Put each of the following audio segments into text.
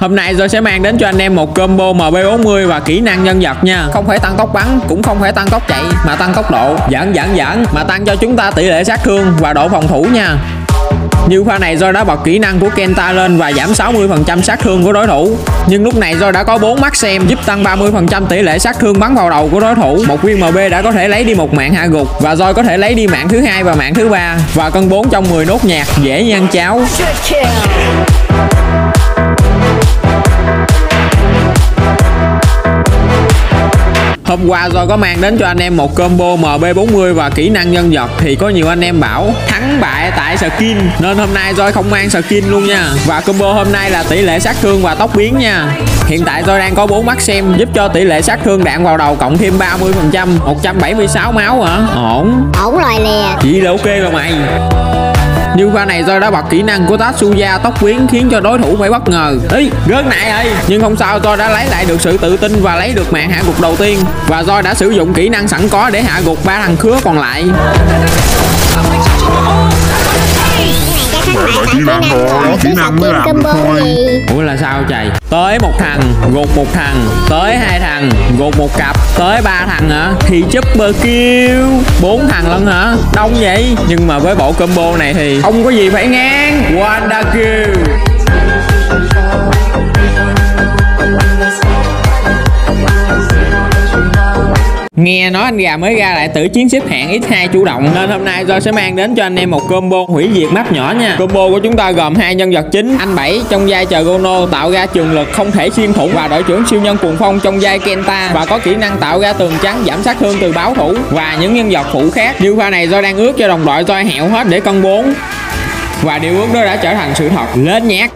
Hôm nay tôi sẽ mang đến cho anh em một combo MB40 và kỹ năng nhân vật nha. Không phải tăng tốc bắn, cũng không phải tăng tốc chạy Mà tăng tốc độ, giỡn giỡn giỡn Mà tăng cho chúng ta tỷ lệ sát thương và độ phòng thủ nha. Như pha này do đã bật kỹ năng của Kenta lên và giảm 60% sát thương của đối thủ. Nhưng lúc này do đã có 4 mắt xem giúp tăng 30% tỷ lệ sát thương bắn vào đầu của đối thủ. Một viên MB đã có thể lấy đi một mạng hạ gục Và Zoi có thể lấy đi mạng thứ hai và mạng thứ ba. Và cân 4 trong 10 nốt nhạc dễ như ăn cháo Hôm qua do có mang đến cho anh em một combo MB40 và kỹ năng nhân vật thì có nhiều anh em bảo thắng bại tại skin nên hôm nay Joy không mang skin luôn nha. Và combo hôm nay là tỷ lệ sát thương và tốc biến nha. Hiện tại Joy đang có 4 mắt xem giúp cho tỷ lệ sát thương đạn vào đầu cộng thêm 30%, 176 máu hả? Ổn. Ổn rồi nè. Chỉ là ok rồi mày. Như pha này do đã bật kỹ năng của Tatsuya tóc biến khiến cho đối thủ phải bất ngờ. Ý, rớt nại ơi. Nhưng không sao, do đã lấy lại được sự tự tin và lấy được mạng hạ gục đầu tiên. Và do đã sử dụng kỹ năng sẵn có để hạ gục ba thằng khứa còn lại. Lại kỹ năng rồi, kỹ năng mới làm combo gì Ủa là sao trời Tới một thằng, gục một thằng Tới hai thằng, gục một cặp Tới ba thằng hả? Thì super kill bốn thằng lần hả? Đông vậy? Nhưng mà với bộ combo này thì Không có gì phải ngang. Wanda kill Nghe nói anh gà mới ra lại tử chiến xếp hạng X2 chủ động. Nên hôm nay tôi sẽ mang đến cho anh em một combo hủy diệt map nhỏ nha. Combo của chúng ta gồm hai nhân vật chính. Anh Bảy trong vai chờ Gono tạo ra trường lực không thể xuyên thủng. Và đội trưởng siêu nhân cuồng phong trong vai Kenta. Và có kỹ năng tạo ra tường trắng giảm sát thương từ báo thủ. Và những nhân vật phụ khác. Như pha này do đang ước cho đồng đội tôi hẹo hết để cân 4 Và điều ước đó đã trở thành sự thật. Lên nhát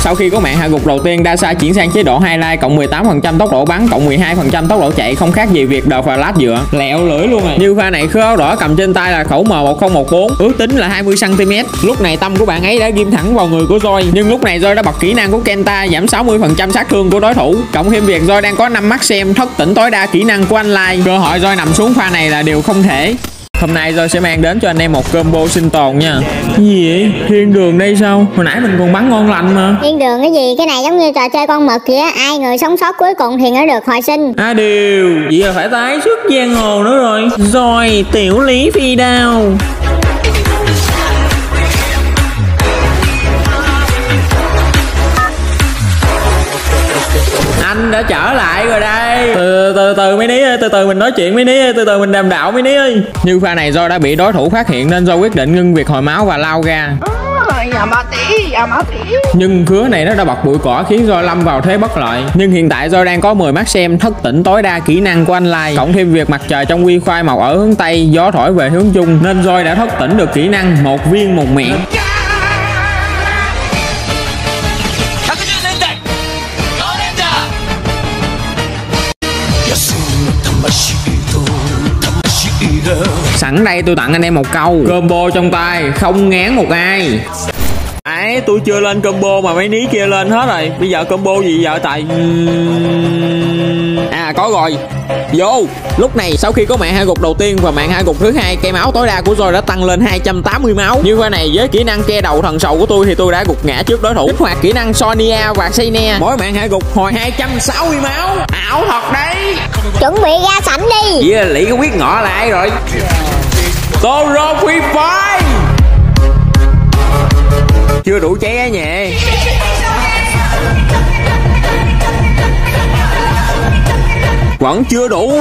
sau khi có mạng hạ gục đầu tiên, Dasa chuyển sang chế độ highlight cộng 18% tốc độ bắn cộng 12% tốc độ chạy không khác gì việc đờ flash dựa. Lẹo lưỡi luôn rồi. Như pha này khứa áo đỏ cầm trên tay là khẩu M1014, ước tính là 20 cm. Lúc này tâm của bạn ấy đã ghim thẳng vào người của Joy, nhưng lúc này Joy đã bật kỹ năng của Kenta giảm 60% sát thương của đối thủ. Cộng thêm việc Joy đang có 5 mắt xem thất tỉnh tối đa kỹ năng của anh Lai. Cơ hội Joy nằm xuống pha này là điều không thể. Hôm nay tôi sẽ mang đến cho anh em một combo sinh tồn nha. Gì vậy? Thiên đường đây sao? Hồi nãy mình còn bắn ngon lành mà. Thiên đường cái gì? Cái này giống như trò chơi con mực kia Ai người sống sót cuối cùng thì nó được hồi sinh. À điều Vậy là phải tái xuất giang hồ nữa rồi. Rồi tiểu lý phi đao anh đã trở lại rồi đây. Từ từ từ mấy ní ơi từ từ mình nói chuyện mấy ní ơi từ từ mình đàm đạo mấy ní ơi. Như pha này do đã bị đối thủ phát hiện nên do quyết định ngưng việc hồi máu và lao ra. Nhưng khứa này nó đã bật bụi cỏ khiến do lâm vào thế bất lợi. Nhưng hiện tại do đang có 10 mắt xem thất tỉnh tối đa kỹ năng của anh lai. Cộng thêm việc mặt trời trong quy khoai màu ở hướng tây gió thổi về hướng chung nên roi đã thất tỉnh được kỹ năng một viên một miệng Sẵn đây tôi tặng anh em một câu. Combo trong tay, không ngán một ai. Đấy tôi chưa lên combo mà mấy ní kia lên hết rồi. Bây giờ combo gì giờ tại À có rồi. Vô Lúc này sau khi có mạng hai gục đầu tiên và mạng hai gục thứ hai Cây máu tối đa của tôi đã tăng lên 280 máu. Như qua này với kỹ năng ke đầu thần sầu của tôi Thì tôi đã gục ngã trước đối thủ. Kích hoạt kỹ năng Sonia và Seinia Mỗi mạng hai gục hồi 260 máu. Ảo thật đấy. Chuẩn bị ra sảnh đi. Là Lý có biết ngọ là ai rồi? Toro Free Fire chưa đủ cháy á nhẹ Vẫn chưa đủ.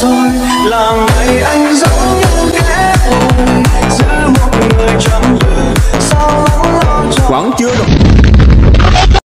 Rồi là ngày anh giống như